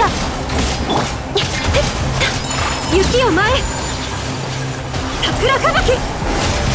や。雪よ前桜吹雪。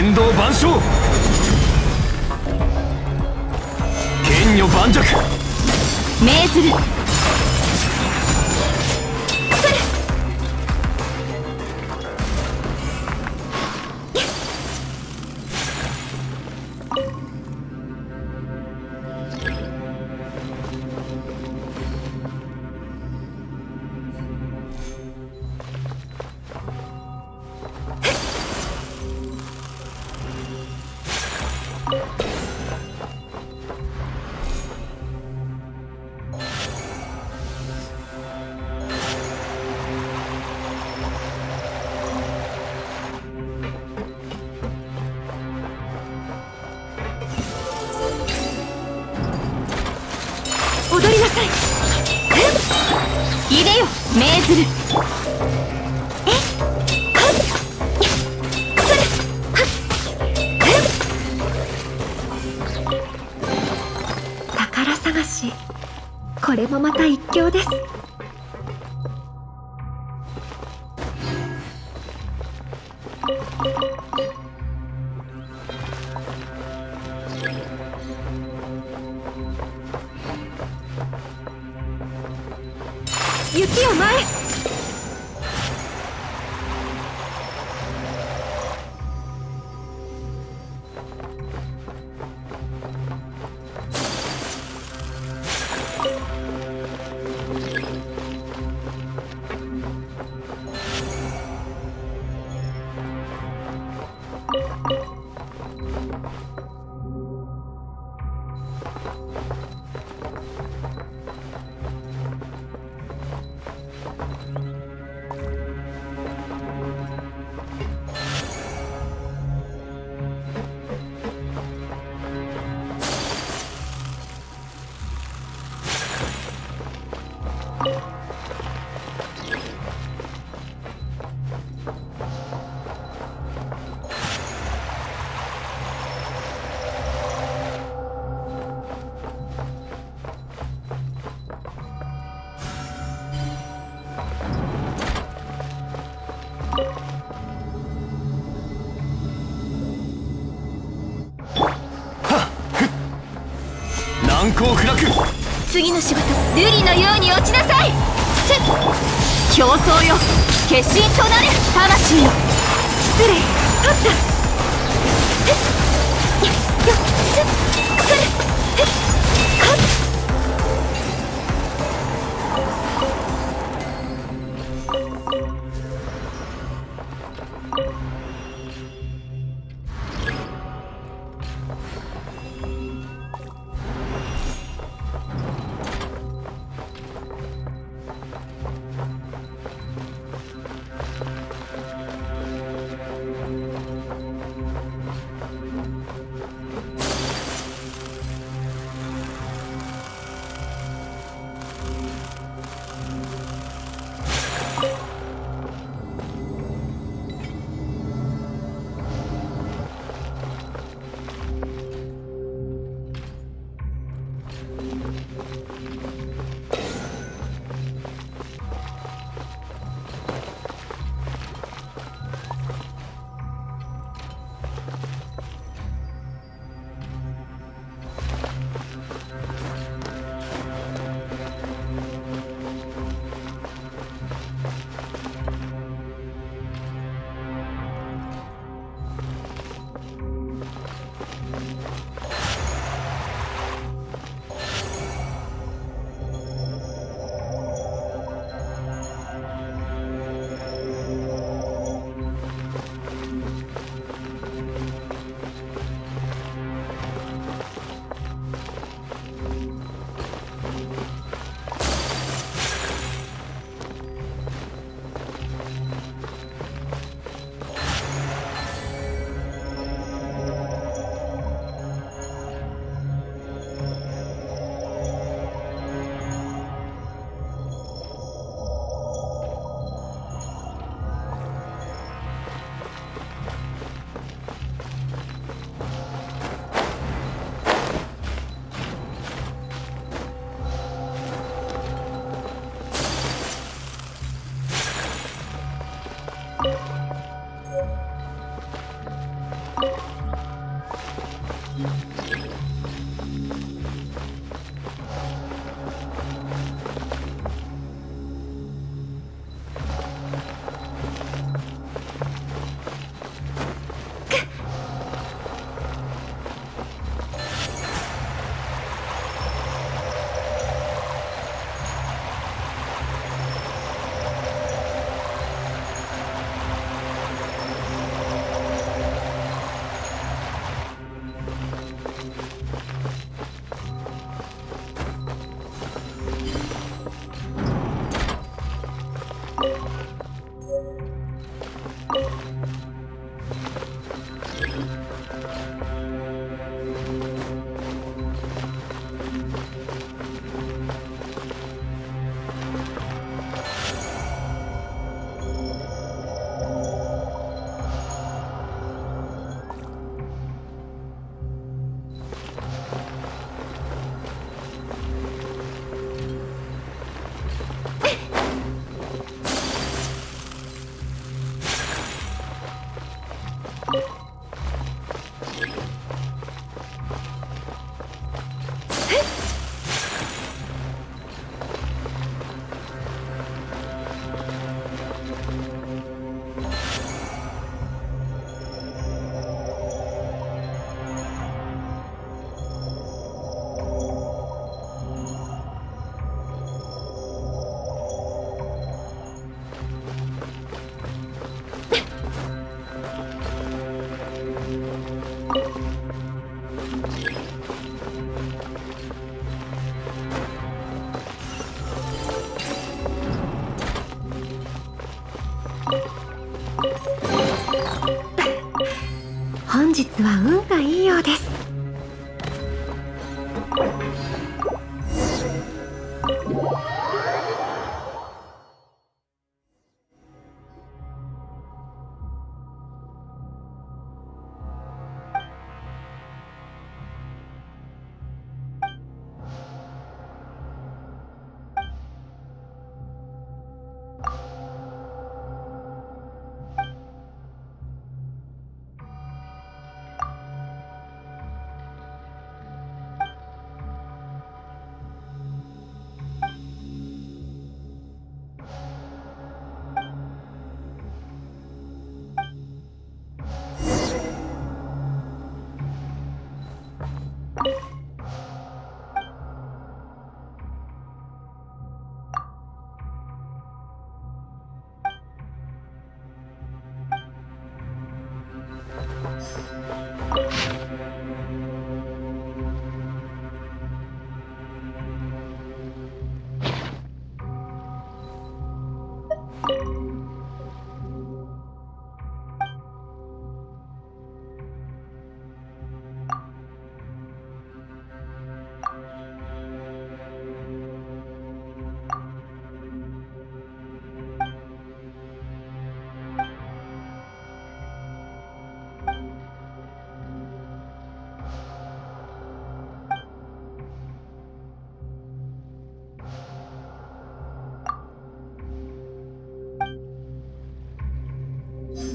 天道万象。剣女盤石。命ずる踊りなさい。ふっ入れよ。命ずる。え？はっそれはっ。ふっ宝探し。これもまた一興です。雪を前攻不落次の仕事瑠璃のように落ちなさい。競争よ。決心となれ魂。よ失礼。取った。えっよよすする。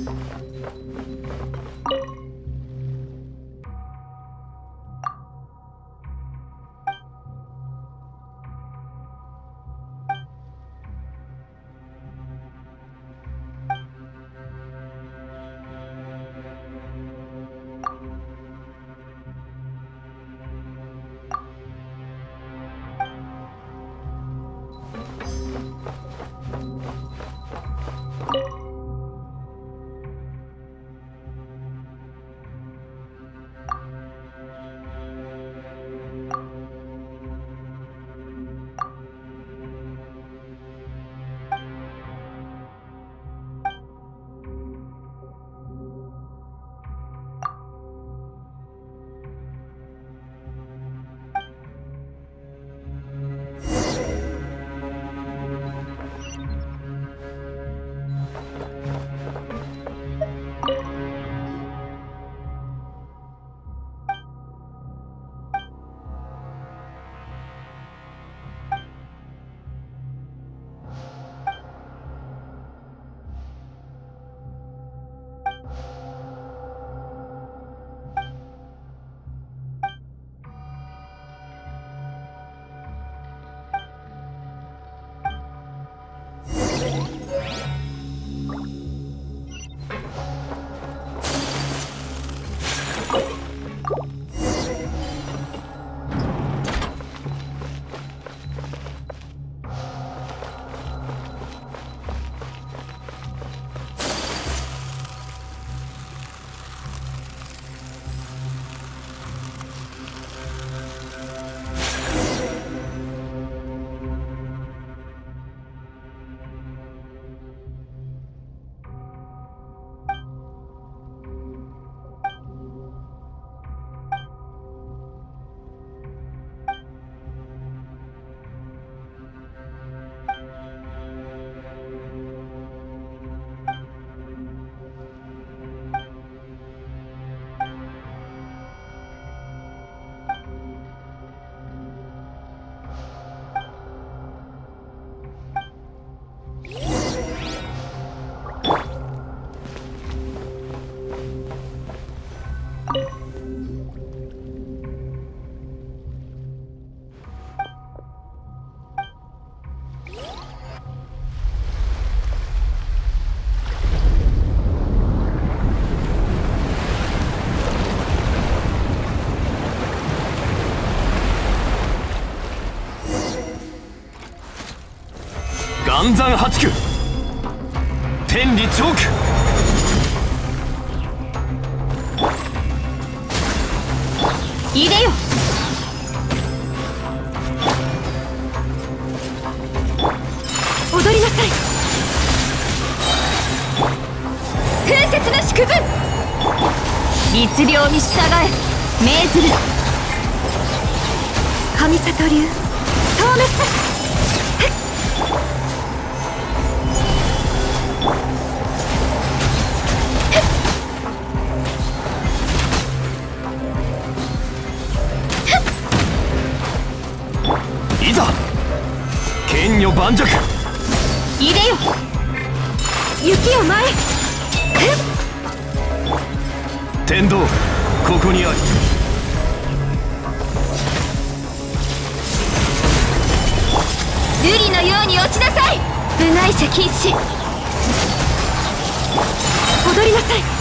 Thank you. you 暗山八九。天理チョークいでよ。踊りなさい。風雪の縮図律令に従え。命ずる。神里流。透滅剣女盤石。いでよ。雪を前天道ここにあり。瑠璃のように落ちなさい。部外者禁止。踊りなさい